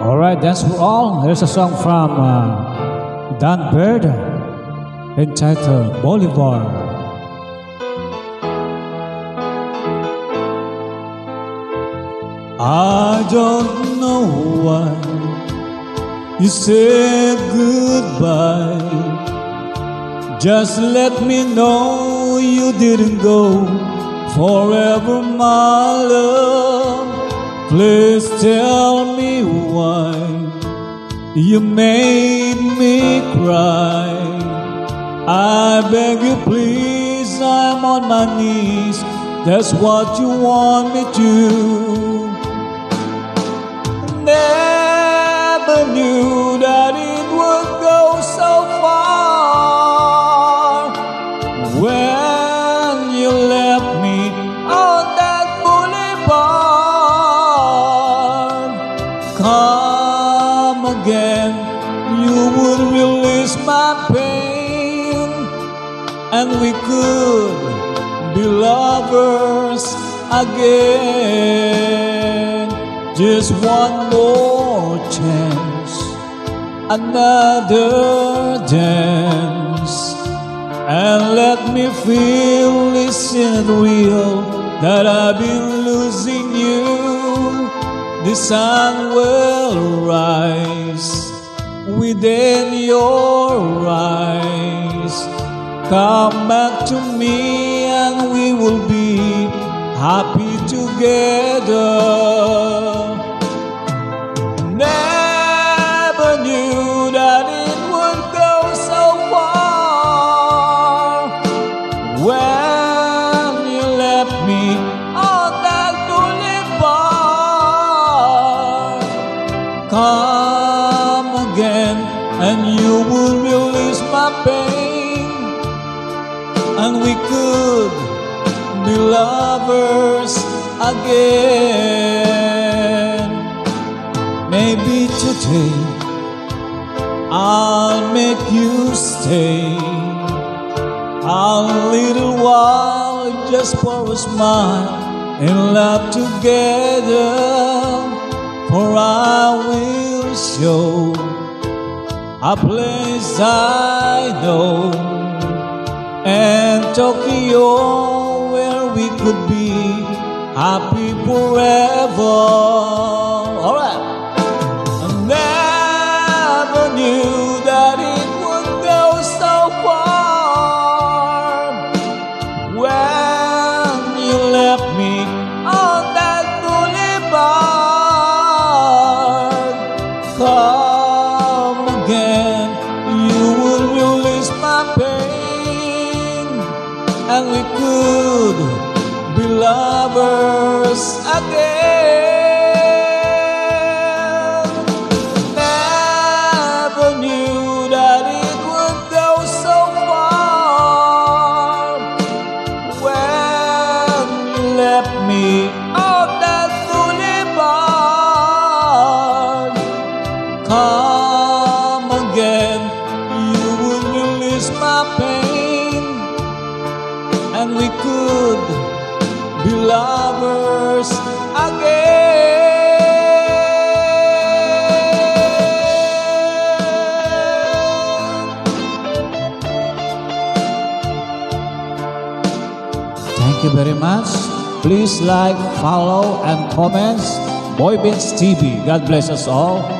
All right, that's for all. Here's a song from uh, Dan Byrd entitled Boulevard. I don't know why you said goodbye. Just let me know you didn't go forever, my love. Please tell me why you made me cry. I beg you, please, I'm on my knees. That's what you want me to. Never release my pain, and we could be lovers again. Just one more chance, another dance. And let me feel this isn't real that I've been losing you. The sun will rise within your eyes. Come back to me and we will be happy together. Never knew that it would go so far when you left me on that boulevard. Come and you will release my pain, and we could be lovers again. Maybe today I'll make you stay a little while just for a smile and love together. For I will show a place I know and Tokyo where we could be happy forever. Pain, and we could be lovers again. Never knew that it would go so far when you left me on that boulevard. Come Thank you very much. Please like, follow, and comment Boy Beats TV. God bless us all.